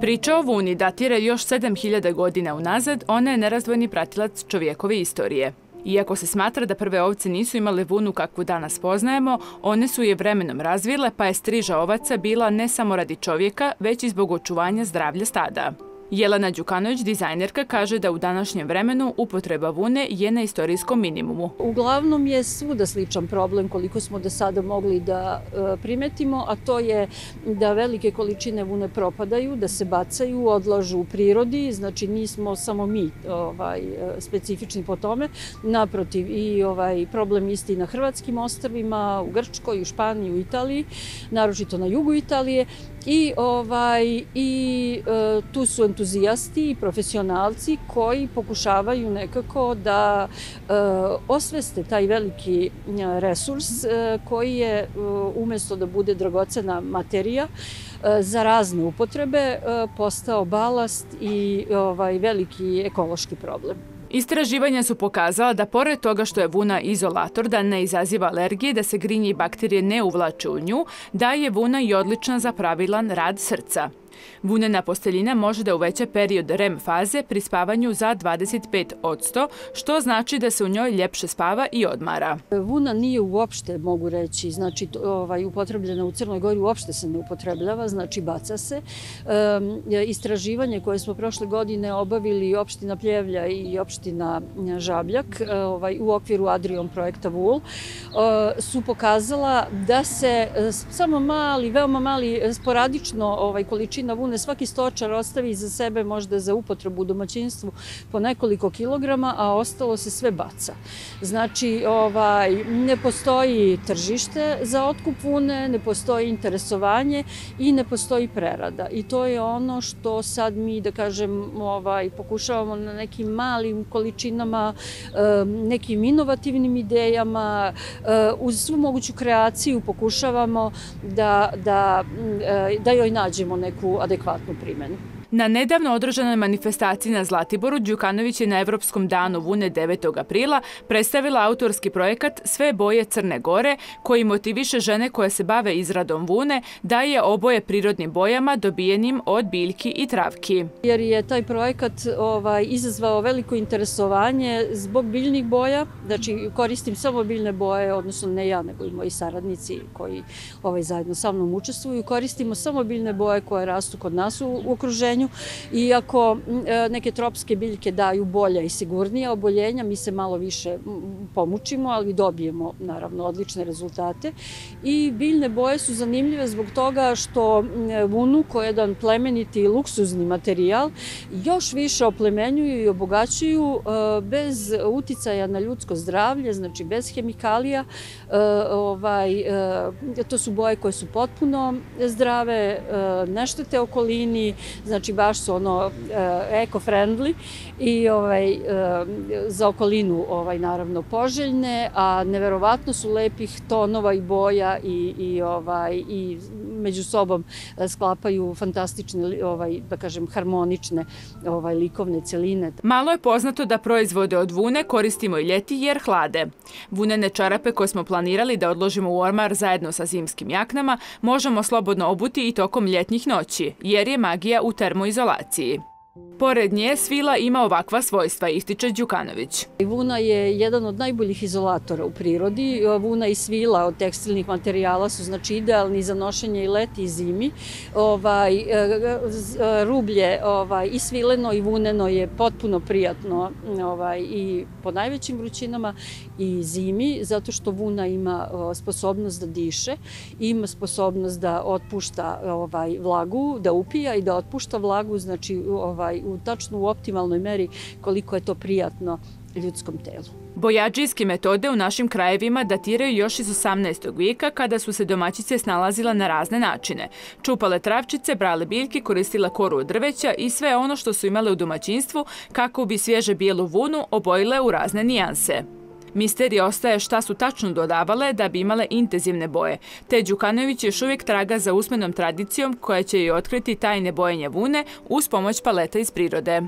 Priča o vuni datira još 7000 godina unazad, ona je nerazdvojni pratilac čovjekove istorije. Iako se smatra da prve ovce nisu imale vunu kakvu danas poznajemo, one su je vremenom razvile pa je striža ovaca bila ne samo radi čovjeka, već i zbog očuvanja zdravlja stada. Jelena Đukanović, dizajnerka, kaže da u današnjem vremenu upotreba vune je na istorijskom minimumu. Uglavnom je svuda sličan problem koliko smo do sada mogli da e, primetimo, a to je da velike količine vune propadaju, da se bacaju, odlažu u prirodi, znači nismo samo mi ovaj, e, specifični po tome, naprotiv i ovaj problem isti na hrvatskim ostavima, u Grčkoj, u Španiji, u Italiji, naročito na jugu Italije. I ovaj i e, tu su entuzijasti i profesionalci koji pokušavaju nekako da e, osveste taj veliki e, resurs e, koji je umesto da bude dragocena materija za razne upotrebe postao balast i ovaj veliki ekološki problem. Istraživanja su pokazala da pored toga što je vuna izolator, da ne izaziva alergije, da se grinje i bakterije ne uvlače u nju, da je vuna i odlična za pravilan rad srca. Vunena posteljina može da uveća period REM faze pri spavanju za 25%, što znači da se u njoj ljepše spava i odmara. Vuna nije uopšte, mogu reći, znači ovaj, upotrebljena u Crnoj Gori uopšte se ne upotrebljava, znači baca se. E, istraživanje koje smo prošle godine obavili opština Pljevlja i opština Žabljak ovaj, u okviru Adrion projekta VUL e, su pokazala da se samo mali, veoma mali, sporadično ovaj, količina količina vune svaki stočar ostavi za sebe možda za upotrebu u domaćinstvu po nekoliko kilograma, a ostalo se sve baca. Znači, ovaj, ne postoji tržište za otkup vune, ne postoji interesovanje i ne postoji prerada. I to je ono što sad mi, da kažem, ovaj, pokušavamo na nekim malim količinama, nekim inovativnim idejama, uz svu moguću kreaciju pokušavamo da, da, da joj nađemo neku adekvatnu primjenu. Na nedavno održanoj manifestaciji na Zlatiboru, Đukanović je na Evropskom danu Vune 9. aprila predstavila autorski projekat Sve boje Crne Gore, koji motiviše žene koje se bave izradom vune da je oboje prirodnim bojama dobijenim od biljki i travki. Jer je taj projekat ovaj, izazvao veliko interesovanje zbog biljnih boja, znači koristim samo biljne boje, odnosno ne ja, nego i moji saradnici koji ovaj, zajedno sa mnom učestvuju, koristimo samo biljne boje koje rastu kod nas u, okruženju oboljenju. Iako e, neke tropske biljke daju bolja i sigurnija oboljenja, mi se malo više pomučimo, ali dobijemo naravno odlične rezultate. I biljne boje su zanimljive zbog toga što vunu, koja je jedan plemeniti i luksuzni materijal, još više oplemenjuju i obogaćuju e, bez uticaja na ljudsko zdravlje, znači bez hemikalija. E, ovaj, to su boje koje su potpuno zdrave, neštete okolini, znači znači baš su ono eh, eco-friendly i ovaj, eh, za okolinu ovaj, naravno poželjne, a neverovatno su lepih tonova i boja i, i, ovaj, i među sobom eh, sklapaju fantastične, ovaj, da kažem, harmonične ovaj, likovne celine. Malo je poznato da proizvode od vune koristimo i ljeti jer hlade. Vunene čarape koje smo planirali da odložimo u ormar zajedno sa zimskim jaknama možemo slobodno obuti i tokom ljetnjih noći, jer je magija u termo termoizolaciji. Pored nje svila ima ovakva svojstva, ističe Đukanović. Vuna je jedan od najboljih izolatora u prirodi. Vuna i svila od tekstilnih materijala su znači idealni za nošenje i leti i zimi. Ovaj, e, e, rublje ovaj, i svileno i vuneno je potpuno prijatno ovaj, i po najvećim vrućinama i zimi, zato što vuna ima sposobnost da diše, ima sposobnost da otpušta ovaj, vlagu, da upija i da otpušta vlagu, znači ovaj, u tačno u optimalnoj meri koliko je to prijatno ljudskom telu. Bojađijske metode u našim krajevima datiraju još iz 18. vijeka kada su se domaćice snalazila na razne načine. Čupale travčice, brale biljke, koristile koru od drveća i sve ono što su imale u domaćinstvu kako bi svježe bijelu vunu obojile u razne nijanse. Misteri ostaje šta su tačno dodavale da bi imale intenzivne boje, te Đukanović još uvijek traga za usmenom tradicijom koja će joj otkriti tajne bojenja vune uz pomoć paleta iz prirode.